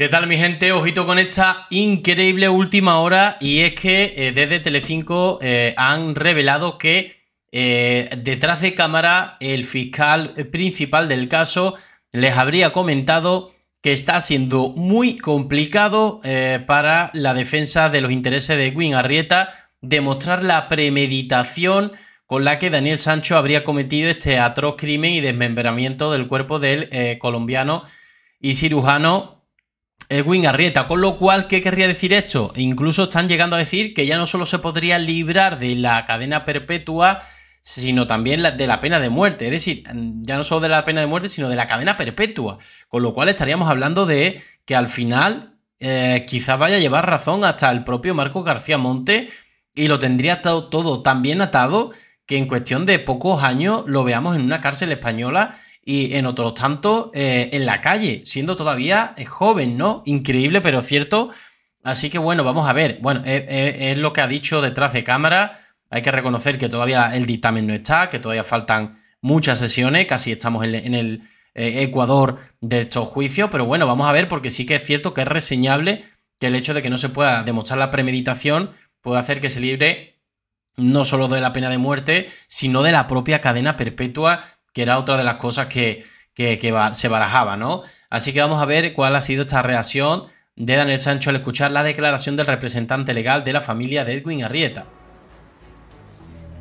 ¿Qué tal mi gente? Ojito con esta increíble última hora y es que eh, desde Telecinco eh, han revelado que eh, detrás de cámara el fiscal principal del caso les habría comentado que está siendo muy complicado para la defensa de los intereses de Edwin Arrieta demostrar la premeditación con la que Daniel Sancho habría cometido este atroz crimen y desmembramiento del cuerpo del colombiano y cirujano Edwin Arrieta. Con lo cual, ¿qué querría decir esto? Incluso están llegando a decir que ya no solo se podría librar de la cadena perpetua, sino también de la pena de muerte. Es decir, ya no solo de la pena de muerte, sino de la cadena perpetua. Con lo cual estaríamos hablando de que al final eh, quizás vaya a llevar razón hasta el propio Marco García Monte y lo tendría todo tan bien atado que en cuestión de pocos años lo veamos en una cárcel española y en otros tantos eh, en la calle, siendo todavía eh, joven, ¿no? Increíble, pero cierto. Así que bueno, vamos a ver. Bueno, eh, es lo que ha dicho detrás de cámara. Hay que reconocer que todavía el dictamen no está, que todavía faltan muchas sesiones, casi estamos en, el Ecuador de estos juicios, pero bueno, vamos a ver porque sí que es cierto que es reseñable que el hecho de que no se pueda demostrar la premeditación puede hacer que se libre no solo de la pena de muerte, sino de la propia cadena perpetua que era otra de las cosas que, se barajaba, ¿no? Así que vamos a ver cuál ha sido esta reacción de Daniel Sancho al escuchar la declaración del representante legal de la familia de Edwin Arrieta.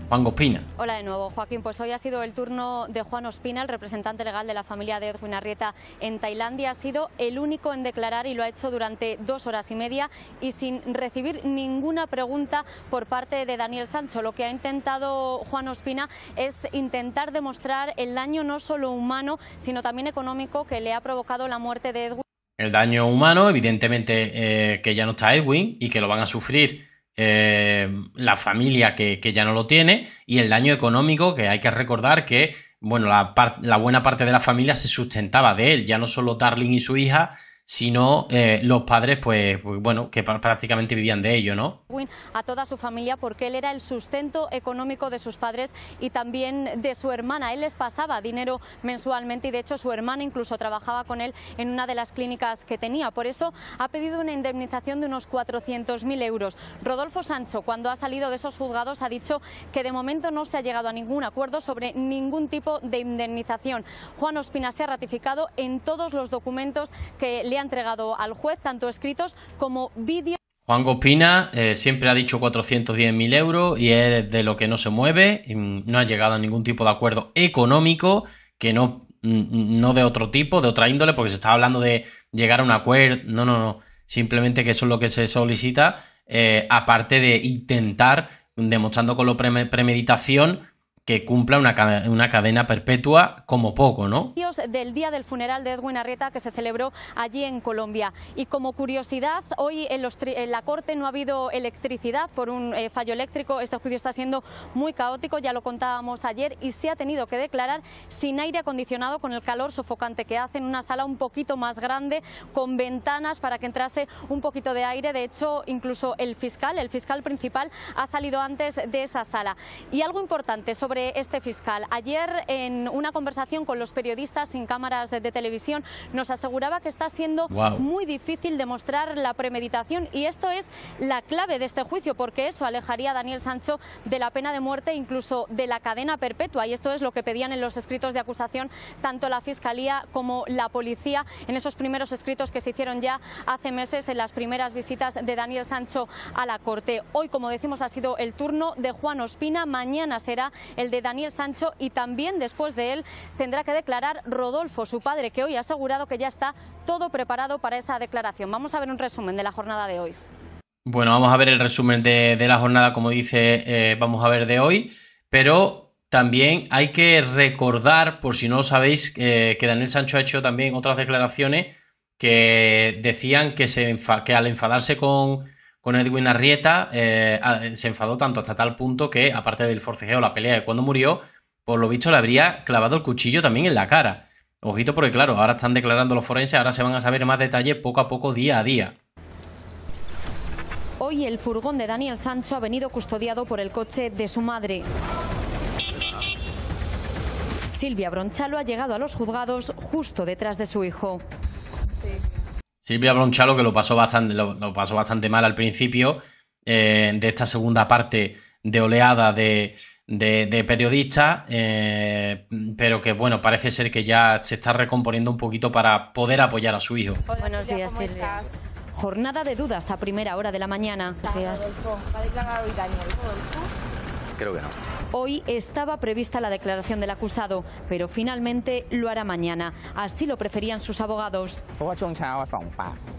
Juan Ospina. Hola de nuevo, Joaquín. Pues hoy ha sido el turno de Juan Ospina, el representante legal de la familia de Edwin Arrieta en Tailandia. Ha sido el único en declarar y lo ha hecho durante dos horas y media y sin recibir ninguna pregunta por parte de Daniel Sancho. Lo que ha intentado Juan Ospina es intentar demostrar el daño no solo humano, sino también económico que le ha provocado la muerte de Edwin. El daño humano, evidentemente, eh, que ya no está Edwin y que lo van a sufrir eh, la familia que, ya no lo tiene y el daño económico que hay que recordar que, bueno, la, la buena parte de la familia se sustentaba de él, ya no solo Darling y su hija, sino eh, los padres, pues, pues, bueno, que prácticamente vivían de ello, ¿no? A toda su familia, porque él era el sustento económico de sus padres y también de su hermana. Él les pasaba dinero mensualmente y, de hecho, su hermana incluso trabajaba con él en una de las clínicas que tenía. Por eso ha pedido una indemnización de unos 400.000 euros. Rodolfo Sancho, cuando ha salido de esos juzgados, ha dicho que de momento no se ha llegado a ningún acuerdo sobre ningún tipo de indemnización. Juan Ospina se ha ratificado en todos los documentos que le ha entregado al juez, tanto escritos como vídeos. Juan Gospina eh, siempre ha dicho 410.000 euros y es de lo que no se mueve, no ha llegado a ningún tipo de acuerdo económico, que no, no de otro tipo, de otra índole, porque se está hablando de llegar a un acuerdo, no, no, no, simplemente que eso es lo que se solicita, eh, aparte de intentar, demostrando con la premeditación, que cumpla una, una, cadena perpetua como poco, ¿no? Del día del funeral de Edwin Arrieta que se celebró allí en Colombia. Y como curiosidad, hoy en, la Corte no ha habido electricidad por un eh, fallo eléctrico. Este juicio está siendo muy caótico, ya lo contábamos ayer, y se ha tenido que declarar sin aire acondicionado con el calor sofocante que hace en una sala un poquito más grande, con ventanas para que entrase un poquito de aire. De hecho, incluso el fiscal, el fiscal principal, ha salido antes de esa sala. Y algo importante sobre este fiscal. Ayer, en una conversación con los periodistas sin cámaras de, televisión, nos aseguraba que está siendo muy difícil demostrar la premeditación y esto es la clave de este juicio, porque eso alejaría a Daniel Sancho de la pena de muerte, incluso de la cadena perpetua. Y esto es lo que pedían en los escritos de acusación tanto la Fiscalía como la policía en esos primeros escritos que se hicieron ya hace meses en las primeras visitas de Daniel Sancho a la Corte. Hoy, como decimos, ha sido el turno de Juan Ospina. Mañana será el de Daniel Sancho y también después de él tendrá que declarar Rodolfo, su padre, que hoy ha asegurado que ya está todo preparado para esa declaración. Vamos a ver un resumen de la jornada de hoy. Bueno, vamos a ver el resumen de, la jornada, como dice, eh, vamos a ver de hoy, pero también hay que recordar, por si no lo sabéis, que Daniel Sancho ha hecho también otras declaraciones que decían que, se que al enfadarse con, con Edwin Arrieta eh, se enfadó tanto hasta tal punto que, aparte del forcejeo, la pelea de cuando murió, por lo visto le habría clavado el cuchillo también en la cara. Ojito porque claro, ahora están declarando los forenses, ahora se van a saber más detalles poco a poco, día a día. Hoy el furgón de Daniel Sancho ha venido custodiado por el coche de su madre. Silvia Bronchalo ha llegado a los juzgados justo detrás de su hijo. Silvia Bronchalo que lo pasó bastante, lo, pasó bastante mal al principio eh, de esta segunda parte de oleada de, periodistas, eh, pero que bueno, parece ser que ya se está recomponiendo un poquito para poder apoyar a su hijo. Buenos días, Silvia. Jornada de dudas a primera hora de la mañana. Creo que no. Hoy estaba prevista la declaración del acusado, pero finalmente lo hará mañana. Así lo preferían sus abogados.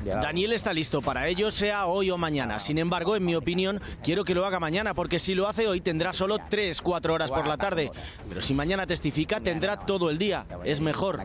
Daniel está listo para ello, sea hoy o mañana. Sin embargo, en mi opinión, quiero que lo haga mañana, porque si lo hace hoy tendrá solo 3-4 horas por la tarde. Pero si mañana testifica, tendrá todo el día. Es mejor.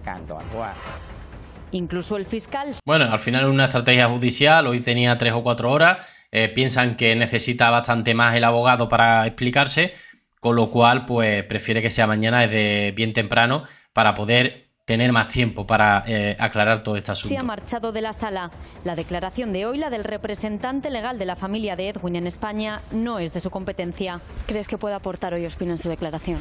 Incluso el fiscal. Bueno, al final es una estrategia judicial, hoy tenía 3 o 4 horas. Eh, piensan que necesita bastante más el abogado para explicarse, con lo cual pues prefiere que sea mañana desde bien temprano para poder tener más tiempo para eh, aclarar todo este asunto. Se ha marchado de la sala. La declaración de hoy, la del representante legal de la familia de Edwin en España, no es de su competencia. ¿Crees que puede aportar hoy Ospina en su declaración?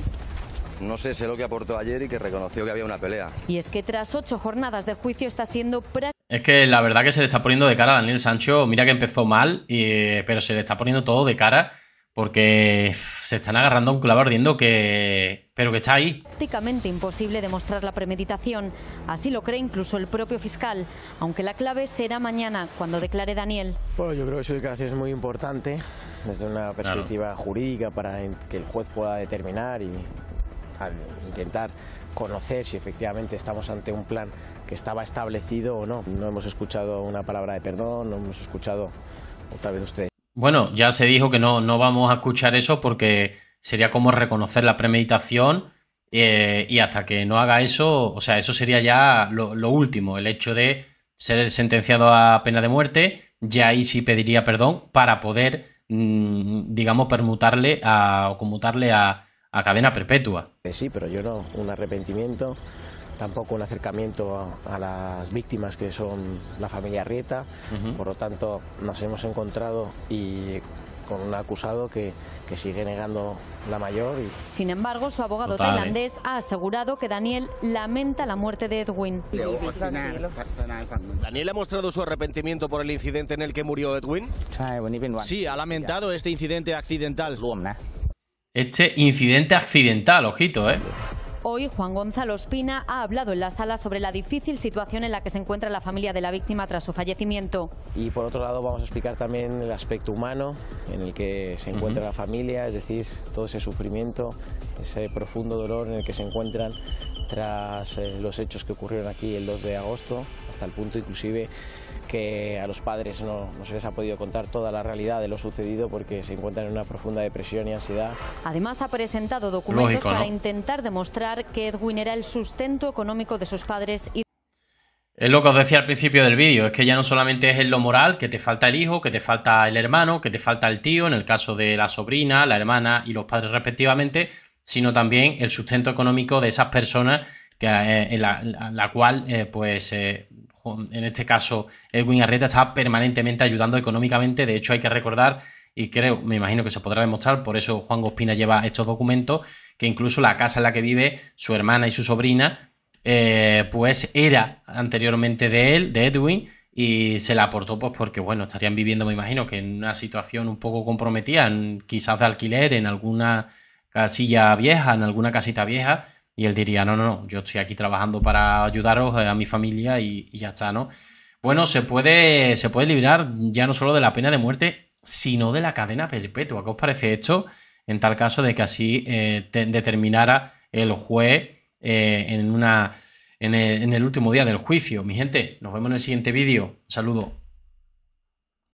No sé, sé lo que aportó ayer y que reconoció que había una pelea. Y es que tras ocho jornadas de juicio está siendo es que la verdad que se le está poniendo de cara a Daniel Sancho. Mira que empezó mal, pero se le está poniendo todo de cara porque se están agarrando a un clavo ardiendo que. pero que está ahí. Prácticamente imposible demostrar la premeditación. Así lo cree incluso el propio fiscal. Aunque la clave será mañana, cuando declare Daniel. Bueno, yo creo que su declaración es muy importante desde una perspectiva jurídica para que el juez pueda determinar y intentar conocer si efectivamente estamos ante un plan que estaba establecido o no. No hemos escuchado una palabra de perdón, no hemos escuchado otra vez usted. Bueno, ya se dijo que no, no vamos a escuchar eso porque sería como reconocer la premeditación eh, y hasta que no haga eso, o sea, eso sería ya lo, último, el hecho de ser sentenciado a pena de muerte, ya ahí sí pediría perdón para poder, mm, digamos, permutarle a, o conmutarle a, a cadena perpetua. Eh, sí, pero yo no, un arrepentimiento, tampoco un acercamiento a, las víctimas que son la familia Rieta, por lo tanto nos hemos encontrado y con un acusado que, que sigue negando la mayor. Y... Sin embargo, su abogado tailandés ha asegurado que Daniel lamenta la muerte de Edwin. ¿Daniel ha mostrado su arrepentimiento por el incidente en el que murió Edwin? Sí, ha lamentado este incidente accidental. Este incidente accidental, ojito, ¿eh? Hoy Juan Gonzalo Espina ha hablado en la sala sobre la difícil situación en la que se encuentra la familia de la víctima tras su fallecimiento. Y por otro lado vamos a explicar también el aspecto humano en el que se encuentra la familia, es decir, todo ese sufrimiento, ese profundo dolor en el que se encuentran tras eh, los hechos que ocurrieron aquí el 2 de agosto, hasta el punto inclusive que a los padres no, se les ha podido contar toda la realidad de lo sucedido porque se encuentran en una profunda depresión y ansiedad. Además ha presentado documentos para intentar demostrar que Edwin era el sustento económico de sus padres y es lo que os decía al principio del vídeo, es que ya no solamente es en lo moral, que te falta el hijo, que te falta el hermano, que te falta el tío, en el caso de la sobrina, la hermana y los padres respectivamente, sino también el sustento económico de esas personas eh, en, la, cual eh, pues eh, en este caso Edwin Arrieta está permanentemente ayudando económicamente. De hecho, hay que recordar, y creo, me imagino que se podrá demostrar, por eso Juan Gospina lleva estos documentos, que incluso la casa en la que vive su hermana y su sobrina, eh, pues era anteriormente de él, de Edwin, y se la aportó pues porque, bueno, estarían viviendo, me imagino, que en una situación un poco comprometida, quizás de alquiler, en alguna casilla vieja, en alguna casita vieja, y él diría, no, no, no, yo estoy aquí trabajando para ayudaros eh, a mi familia y, ya está, ¿no? Bueno, se puede, se puede librar ya no solo de la pena de muerte, sino de la cadena perpetua. ¿Qué os parece esto? En tal caso de que así eh, determinara el juez eh, en, una, en el, en el último día del juicio. Mi gente, nos vemos en el siguiente vídeo. Un saludo.